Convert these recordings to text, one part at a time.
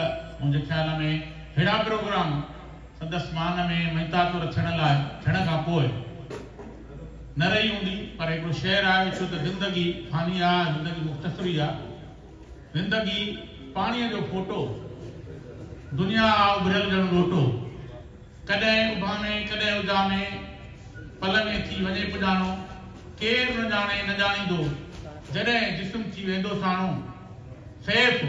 मुंहिंजे ख़्याल में अहिड़ा प्रोग्राम संदसि मान में महितातुर थियण लाइ थियण खां पोइ न रही हूंदी पर हिकिड़ो शहर आहे छो ज़िंदगी फानी आहे ज़िंदगी मुख़्तसरी आहे ज़िंदगी पाणीअ जो फोटो दुनिया आहे उभरियल ॼण रोटो कॾहिं उभामे कॾहिं उजामे पल थी वञे पुॼाणो केरु न ॼाणे न ॼाणींदो जॾहिं जिस्म थी वेंदो सेफ़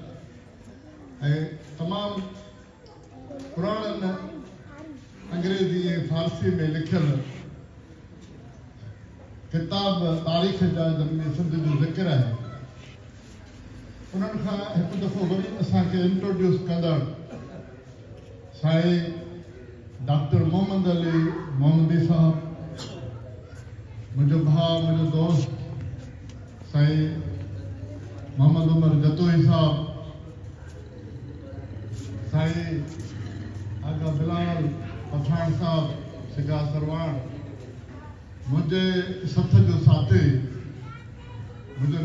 تمام پگریزی فارسی میں لکھ کتاب تاریخ جا جن سا ذکر ہے ان دفعہ اصل انٹروڈیوس کردہ سائی ڈاکٹر محمد علی محمدی صاحب مجھے با میرا دوست سائی محمد عمر جدوئی صاحب بلال پتھان صاحب پا سروان مجھے ست جو ساتھی مجھے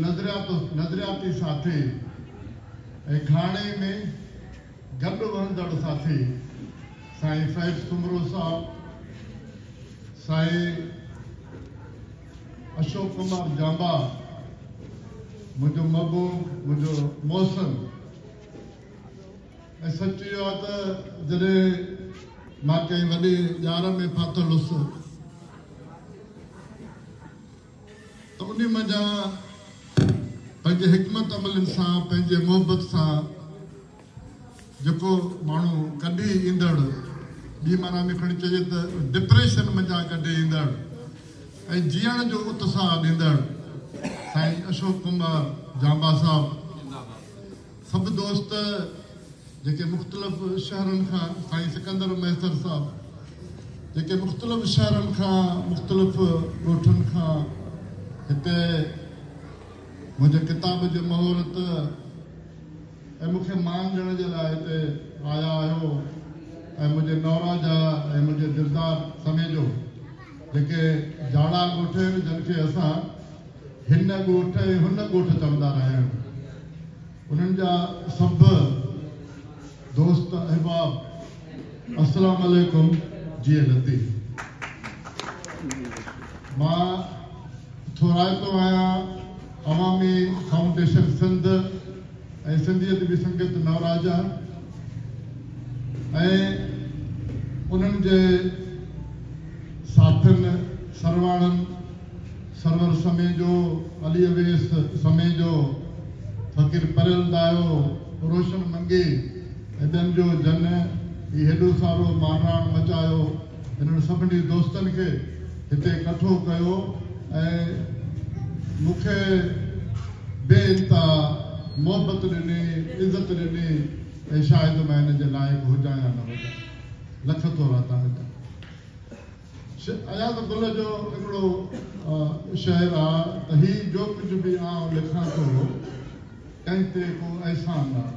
نظریاتی ساتھی کھانے میں گرد ہو ساتھی سائی فیج سمرو صاحب سائی اشوک کمار جانبا مبو مجھے موسم ऐं सचु इहो आहे त जॾहिं मां कंहिं वॾे यार में फाथलु हुअसि त उन मञा पंहिंजे हिकमत अमलनि सां पंहिंजे मुहबत सां जेको माण्हू कॾहिं ईंदड़ ॿी माना में खणी चइजे त डिप्रेशन मज़ा कॾहिं ईंदड़ ऐं जीअण जो उत्साह ॾींदड़ु साईं अशोक कुमार जांबा साहब सभु दोस्त जेके मुख़्तलिफ़ शहरनि खां साईं सिकंदर मैसर साहिबु जेके मुख़्तलिफ़ शहरनि खां मुख़्तलिफ़ ॻोठनि खां हिते मुंहिंजे किताब जे महूरत ऐं मूंखे मान ॾियण जे लाइ हिते आया आहियो ऐं मुंहिंजे नौरा जा ऐं मुंहिंजे दिलदार समय जो जेके जाड़ा ॻोठ आहिनि जंहिंखे असां हिन ॻोठ ऐं हुन ॻोठ चवंदा रहिया आहियूं उन्हनि जा सभु دوست احباب السلام علیکم جی ماں علیکورائت آیاں عوامی فاؤنڈیشن سندھیت بھی سنگت نو راجا ان سات سروان سرور سمے جو علی اویس سمے جو فقیر پریل لاؤ روشن منگی हेॾनि जो जन ई हेॾो सारो मारान मचायो हिननि सभिनी दोस्तनि खे हिते इकठो कयो ऐं मूंखे बे इंता मोहबत ॾिनी इज़त ॾिनी ऐं शायदि मां हिन जे लाइक़ु हुजां या न हुजां लख थो रह तव्हांजा अञा गुल जो हिकिड़ो शहर आहे त जो कुझु बि लिखां थो कंहिं को अहसान आहे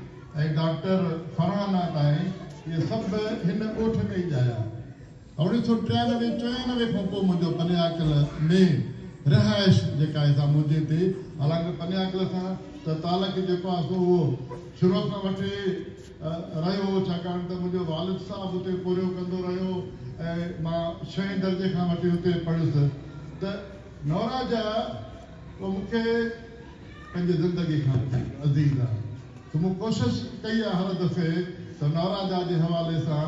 એક ડૉક્ટર ફરમાન આતા હે યે સબ હન ઓઠ મે જાયા 1993 94 કો મુજો પનયાકલા મે રહેશ જેકા હે સા મુજે તે हालाकि પનયાકલા સા તાલક જોકો સુ વો શુરૂપા વઠે રાયો છાકાં તો મુજો વાલિદ સાફ ઉતે પૂર્યો કંદો રયો મા શૈ દર્જે કા વઠે ઉતે પડસ ત નૌરાજા કો મુખે મંજી જિંદગી ખાત અઝીઝ त मूं कोशिशि कई आहे हर दफ़े त नवराजा जे हवाले सां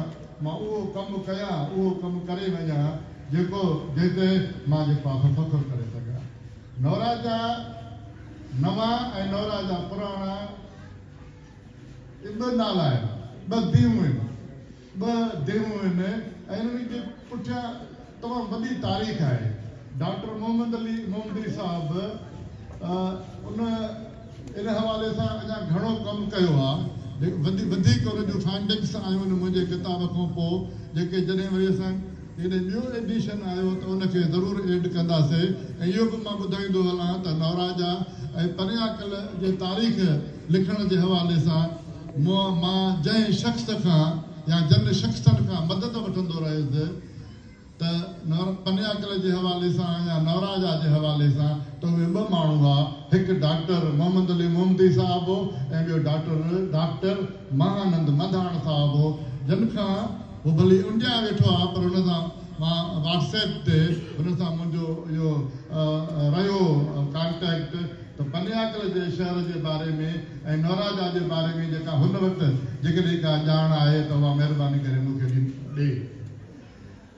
मां उहो कमु कयां उहो कमु करे वञा जेको जंहिं ते मां ऐं नवराजा पुराणा नाला आहिनि ॿ दीव आहिनि ॿ देवूं आहिनि ऐं पुठियां तमामु वॾी तारीख़ आहे डॉक्टर मोहम्मद अली मोहम्मद साहिब उन इन हवाले सां अञा घणो कमु कयो आहे वधीक हुन जूं फाइंडिंग्स आयूं आहिनि मुंहिंजे किताब खां पोइ जेके जॾहिं वरी असां हेॾे न्यू एडिशन आयो त उनखे ज़रूरु एड कंदासीं ऐं इहो बि मां ॿुधाईंदो हलां त नवराजा ऐं परियां कल जे तारीख़ लिखण जे हवाले सां मां जंहिं शख़्स खां या जन शख़्सनि खां मदद वठंदो रहियुसि त नव जे हवाले सां या नवराजा जे हवाले सां त उहे ॿ माण्हू हुआ हिकु डॉक्टर मोहम्मद अली मोमदी साहबु हो ऐं ॿियो डॉक्टर डॉक्टर महानंद मधाण साहिबु हो जिन खां हू भली इंडिया वेठो आहे पर हुन सां मां वॉट्सप ते हुन सां मुंहिंजो इहो रहियो कॉन्टेक्ट त पन्याकल जे शहर जे बारे में ऐं नवराजा जे बारे में जेका हुन वटि जेकॾहिं का ॼाण आहे त उहा महिरबानी करे मूंखे ॾे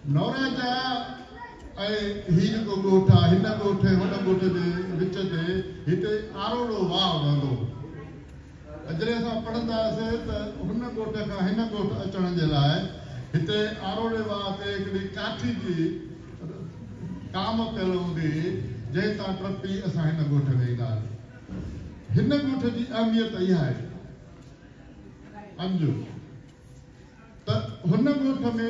सीं ताठी काम पियो हूंदी हुई जंहिं सां ट्रपी असां हिन ईंदासीं अहमियत इहा आहे हुन ॻोठ में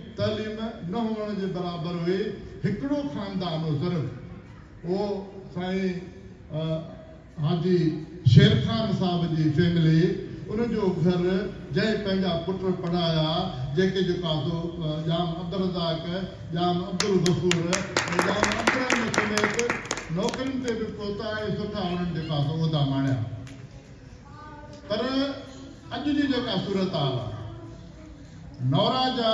तालीम न हुअण जे बराबरि हुई हिकिड़ो ख़ानदान हुओ उहो साईं हाजी ख़ान साहिब जी फैमिली उनजो घर जंहिं पंहिंजा पुट पढ़ाया जेके जेका सो जाम उहिदा माणिया पर अॼु जी जेका सूरत हाल आहे नवराजा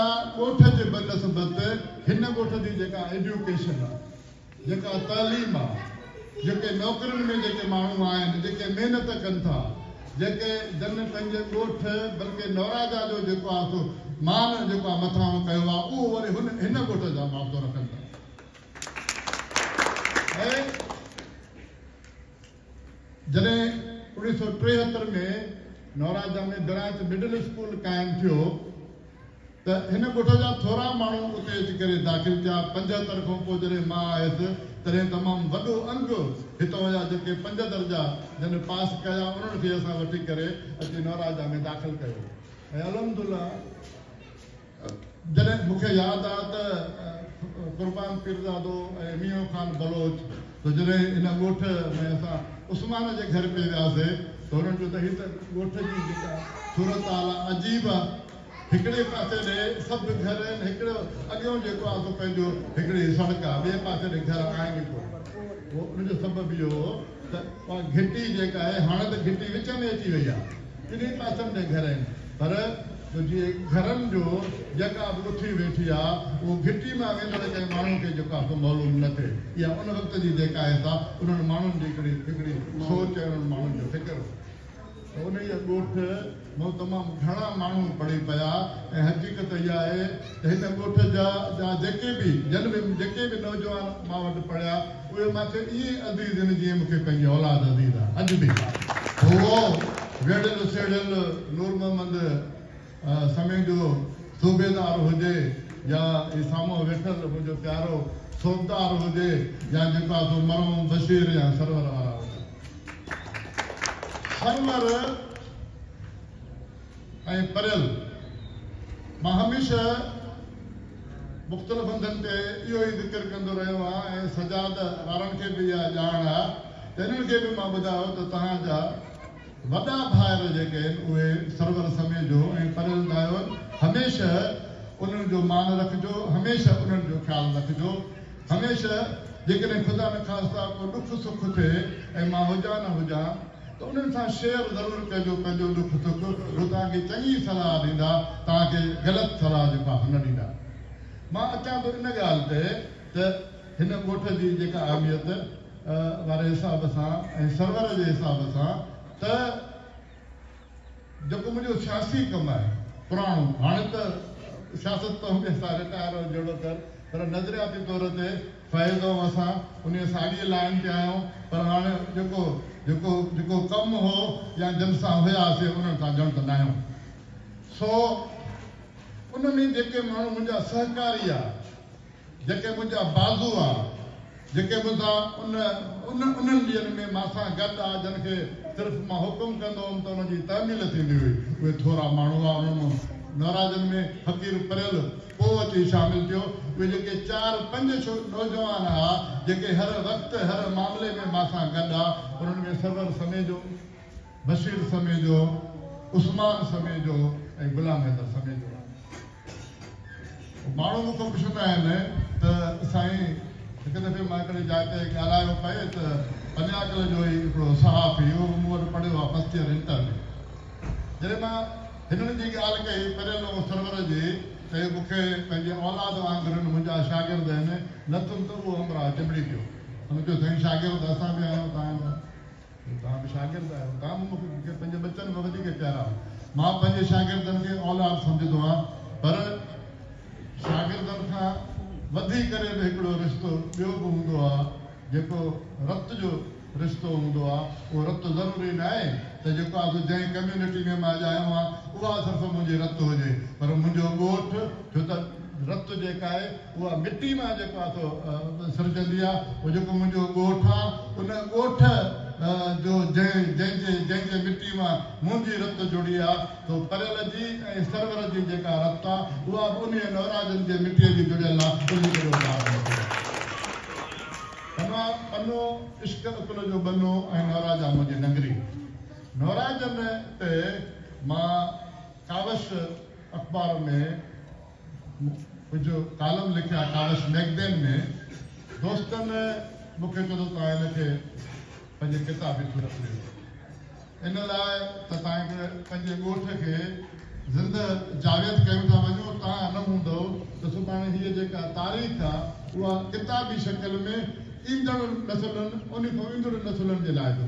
हिन ॻोठ जी जेका एजुकेशन आहे जेका तालीम आहे जेके नौकरियुनि में जेके माण्हू आहिनि जेके महिनत कनि था जेके पंहिंजे बल्कि नवराजा जो जेको आहे मान जेको आहे मथां कयो आहे उहो वरी वापसि रखनि था जॾहिं उणिवीह सौ टेहतरि में नवराजा में ब्राच मिडिल स्कूल क़ाइमु थियो त हिन ॻोठ जा थोरा माण्हू उते अची करे दाख़िल थिया पंजहतरि खां पोइ जॾहिं मां आयुसि तॾहिं तमामु वॾो अंग हितां जा जेके पंज दर्जा जिन पास कया उन्हनि खे असां वठी करे अची नवराजा में दाख़िल कयो ऐं अलहमुल्ला जॾहिं मूंखे यादि आहे त कुर्बान किरदा ऐं मियो ख़ान बलोच त जॾहिं हिन ॻोठ में असां उस्मान जे घर में वियासीं त हुननि चयो त हीअ त ॻोठ जी जेका सूरत आहे अजीब आहे हिकिड़े पासे ॾे सभु घर आहिनि हिकिड़ो अॻियो जेको आहे सो पंहिंजो हिकिड़ी सड़क आहे ॿिए पासे ॾे घर उहो उनजो सबबु इहो हो त घिटी जेका आहे हाणे त घिटी विच में अची वई आहे ॿिन्ही पासनि जे घर आहिनि पर जीअं घरनि जो जेका बि उथी वेठी आहे उहो घिटी मां वेंदड़ कंहिं माण्हू खे जेको आहे मालूम न थिए इहा उन वक़्त जी जेका आहे उन्हनि माण्हुनि जी हिकिड़ी हिकिड़ी सोच उन्हनि माण्हुनि जो हिकिड़ो उन ई ॻोठु तमामु घणा माण्हू पढ़ी पिया ऐं हक़ीक़त इहा आहे त हिन ॻोठ जा या जेके बि जनम जेके बि नौजवान मां वटि पढ़िया उहे मूंखे ईअं ई आहिनि जीअं मूंखे पंहिंजी औलाद अदीज़ आहे अॼु बि उहो वेड़ियल सेड़ियल नूर मोहम्मद समय जो सूबेदार हुजे या साम्हूं वेठल मुंहिंजो प्यारो सोबदार हुजे या जेको आहे सो मरोम बशीर या सरवर वारा ऐं पढ़ियल मां हमेशह मुख़्तलिफ़ हंधनि ते इहो ई ज़िक्र कंदो रहियो आहियां ऐं सजाद वारनि खे बि इहा ॼाण आहे त खे बि मां ॿुधायो त तव्हांजा वॾा भाइर जेके आहिनि उहे सरवर समय जो ऐं पढ़ियल न हमेशह उन्हनि जो मान रखिजो हमेशह उन्हनि जो ख़्यालु रखिजो हमेशह जेकॾहिं ख़ुदा न ख़ासि त उन्हनि सां शेयर ज़रूरु कजो पंहिंजो दुख सुख जो तव्हांखे चङी सलाह ॾींदा तव्हांखे ग़लति सलाह जेको आहे न ॾींदा मां अचां थो इन ॻाल्हि ते त हिन ॻोठ जी जेका अहमियत वारे हिसाब सां ऐं सर्वर जे हिसाब सां त जेको मुंहिंजो सियासी कमु आहे पुराणो हाणे त सियासत त हमेशह रिटायर जहिड़ो पर नज़रियाती तौर ते फ़ाइदो असां उन साॻीअ लाइन ते आहियूं पर हाणे जेको जेको जेको कमु हो या जिन सां उन्हनि सां जंट न आहियूं सो उनमें जेके माण्हू मुंहिंजा सहकारी आहे जेके मुंहिंजा बालू आहे जेके मूंसां उन उन उन्हनि में मूंसां गॾु आहे जिन खे सिर्फ़ु मां हुकुम कंदो हुउमि त तहमील थींदी हुई उहे थोरा माण्हू नवराजनि में फ़क़ीर पढ़ियल पोइ अची शामिलु थियो उहे जेके चारि पंज छो नौजवान हुआ जेके हर वक़्तु हर मामले में मूं सां गॾु आहे उन्हनि में सर्वर समय जो बशीर समय जो उस्मान समय जो ऐं ग़ुलाम हैदर समय जो माण्हू मूंखे पुछंदा आहिनि त साईं हिकु दफ़े मां हिकिड़े जाइ ते ॻाल्हायो पए त अञा कल्ह जो ई हिकिड़ो सहाफ़ी उहो मूं वटि पढ़ियो आहे फस्ट ईयर इंटर में जॾहिं मां हिननि जी ॻाल्हि कई पर जी त इहे मूंखे पंहिंजे औलाद वांगुरु मुंहिंजा शागिर्द आहिनि नथोड़ी पियो साईं शागिर्दु तव्हां बि शागिर्द आहियो तव्हां मूंखे पंहिंजे बचनि में वधीक प्यारा मां पंहिंजे शागिर्दनि खे औलाद सम्झंदो आहियां पर शागिर्दनि खां वधी करे बि हिकिड़ो रिश्तो ॿियो बि हूंदो आहे जेको रत जो रिश्तो हूंदो आहे उहो रतु ज़रूरी न आहे त जेको आहे जंहिं कम्युनिटी में मां अॼु आयो उहा सिर्फ़ु मुंहिंजे रतु हुजे पर मुंहिंजो ॻोठ छो त रतु जेका आहे उहा मिटी मां जेको आहे जेको मुंहिंजो ॻोठ आहे मुंहिंजी रत जुड़ी आहे जेका रत आहे उहा मिटीअ जी जुड़ियल आहे नवराजा मुंहिंजी नवराजनि ते मां कावश अख़बार में कुझु कालम लिखिया कावश मैगज़ीन में दोस्तनि मूंखे चवंदो तव्हां हिनखे पंहिंजे किताब जी इन लाइ त तव्हां पंहिंजे ॻोठ खे ज़िंदह जावत कयूं था वञो तव्हां न हूंदव त सुभाणे हीअ जेका तारीख़ आहे उहा किताबी में ईंदड़ नसुलनि उन ईंदड़ जे लाइ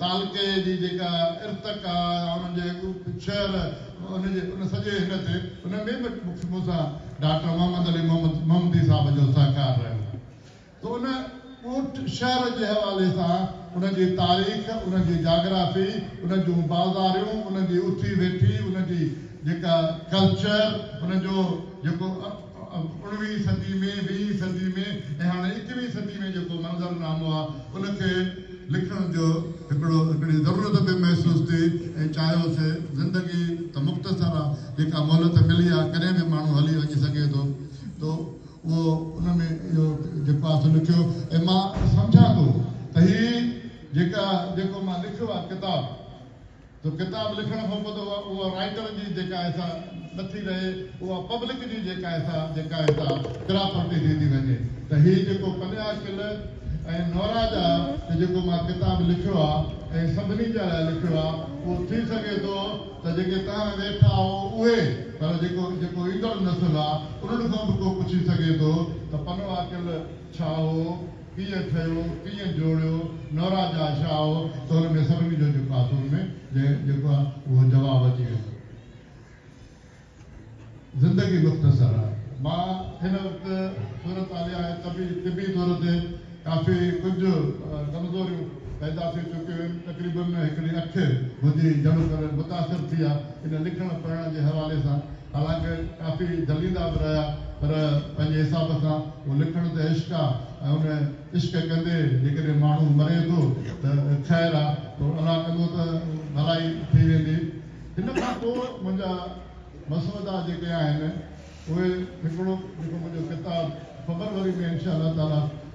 तालके जी जेका इर्तक आहे उनजे शहर सॼे उन में बि मूंसां डॉक्टर मोहम्मद अली मोहम्मद मोहम्मदी साहब जो सहकार रहियो त उन शहर जे हवाले सां उनजी तारीख़ उनजी जॉग्राफी उन जूं बाज़ारियूं उनजी उथी वेठी उनजी जेका कल्चर उनजो जेको उणिवीह सदी में वीहीं सदी में ऐं हाणे एकवीह सदी में जेको मंदरु न आंदो आहे उनखे लिखण जो हिकिड़ो हिकिड़ी ज़रूरत बि महसूसु थी ऐं चाहियोसीं ज़िंदगी त मुख़्तसर आहे जेका मोहलत मिली आहे कॾहिं बि माण्हू हली वञी सघे थो त उहो उन में इहो जेको आहे लिखियो ऐं मां सम्झां थो त हीअ जेका जेको मां लिखियो आहे किताबु त किताब लिखण खां पोइ त उहा राइटर जी जेका आहे सा नथी रहे उहा पब्लिक जी जेका आहे आहे सा जेका क्राफर्टी थी थी वञे त हीअ जेको किल ऐं नवराज मां किताब लिखियो आहे सभिनी आहे नवराजा छा हो सभिनी जो मां हिन वक़्तु सूरत काफ़ी कुझु कमज़ोरियूं पैदा थी चुकियूं तकरीबनि में हिकिड़ी अखि हुजे मुतासिर थी आहे इन लिखण पढ़ण जे हवाले सां हालांकि काफ़ी दलीलंदा बि रहिया पर पंहिंजे हिसाब सां उहो लिखण त इश्क आहे ऐं उन इश्क कंदे जेकॾहिं माण्हू मरे थो त ख़ैरु आहे पोइ अलाह कंदो त भलाई थी वेंदी हिन खां पोइ मुंहिंजा मुंहिंजादा जेके आहिनि उहे हिकिड़ो जेको मुंहिंजो किताबु फबरवरी में इनशा अलाह ताला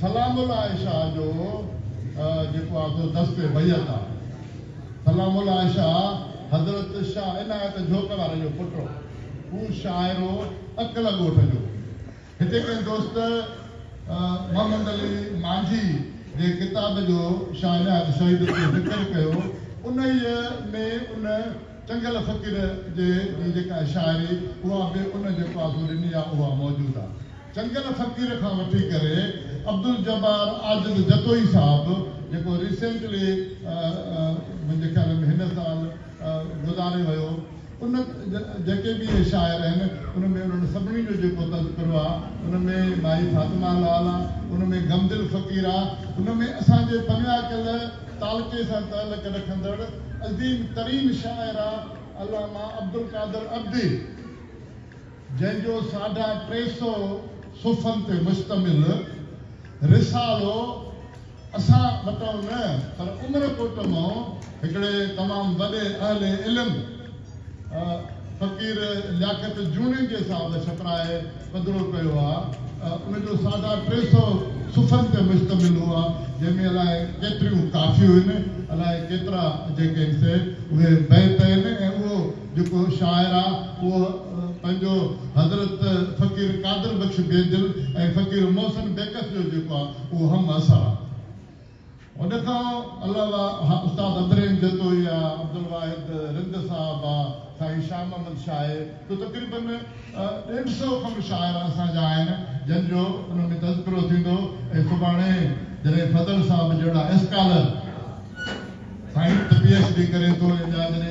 सलामुलायशाह जो जेको आहे सो दस्ते भैया आहे सलामुलायशाह हज़रत शाह इनायत जोक वारे जो पुटु हू शाइरो अकल गोठ जो हिते कंहिं दोस्त मोहम्मद अली मांझी जे किताब जो शाहनायत शहीद जो ज़िक्र कयो उन ई में उन चङियल फ़क़ीर जेका शाइरी उहा बि उन जेको आहे ॾिनी आहे उहा मौजूदु आहे चङियल फ़क़ीर खां वठी करे अब्दुल जबार आज़ जतोई साहब जेको रिसेंटली मुंहिंजे ख़्याल में हिन साल गुज़ारे वियो उन जेके बि शाइर आहिनि उनमें उन्हनि सभिनी जो जेको तज़ करियो आहे उनमें माई फातिमा लाल आहे उनमें गमदिल फ़क़ीर आहे उनमें असांजे पंजा कल तालके सां तलक रखंदड़ अज़ीम तरीन शाइरु आहे अलामा अब्दुल कादर अब्दी जंहिंजो साढा टे सौ सुफ़नि ते मुश्तमिल पर उमर कोट मां हिकिड़े छपराए पधरो कयो आहे उनजो साढा टे सौ सुफ़नि ते मुश्तमिल हुआ जंहिंमें अलाए केतिरियूं काफ़ियूं आहिनि अलाए केतिरा जेके बहत आहिनि ऐं उहो जेको शाइर आहे उहो पंहिंजो हज़रत फ़क़ीर कादर बख़्श बेदिल ऐं फ़क़ीर मोहसन बेकस जो जेको आहे उहो हम असां उन खां अलावा उस्ताद अदरेन जतोई आहे अब्दुल वाहिद रंग साहिब आहे साईं शाह मोहम्मद शाह त तक़रीबन ॾेढ सौ खां बि शाइर असांजा आहिनि जंहिंजो उन में तज़करो थींदो ऐं सुभाणे जॾहिं फज़ल साहिब जहिड़ा एसकाल साईं पी एच डी करे थो या जॾहिं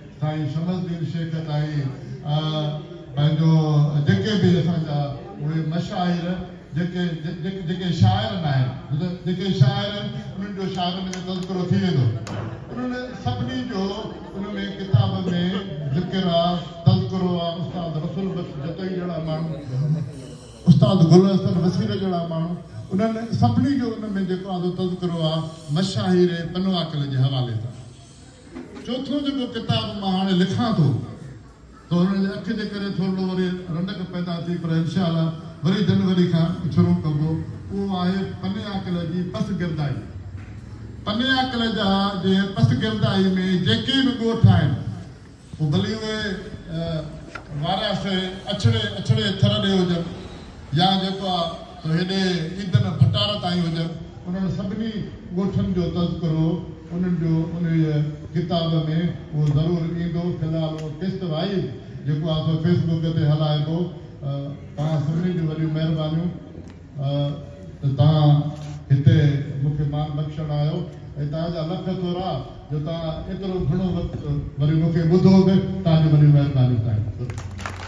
साईं शहददीन शेख ताईं पंहिंजो जेके बि असांजा उहे मशाइर जेके जेके जेके शाइर न आहिनि जेके शाइर आहिनि उन्हनि जो शाइरनि में तज़कुरो थी वेंदो उन्हनि सभिनी जो उन में किताब में ज़िक्र आहे तज़कुरो आहे उस्तादु जतई जहिड़ा माण्हू उस्ताद गुल हसन वसीर जहिड़ा माण्हू उन्हनि सभिनी जो उन में जेको आहे तज़कुरो आहे मशाहिर पनवाकल जे हवाले सां चोथों जो किताब मां हाणे लिखां थो त हुनजे अखि जे करे थोरो वरी रंडक पैदा थी पर इनशा खां शुरू कबो उहो आहे जेके बि ॻोठ आहिनि पोइ भली उहे हुजनि या जेको आहे हेॾे ईदनि भटार ताईं हुजनि सभिनी जो उन्हनि जो उन किताब में उहो ज़रूरु ईंदो फ़िलहालु उहो किस्त भाई जेको आहे फेसबुक ते हलाए थो तव्हां सभिनी जूं वॾियूं महिरबानियूं त तव्हां हिते मूंखे मान बख़्शण आहियो ऐं तव्हांजा लख थोरा जो तव्हां एतिरो घणो वक़्तु वरी मूंखे ॿुधो बि तव्हां जूं वॾियूं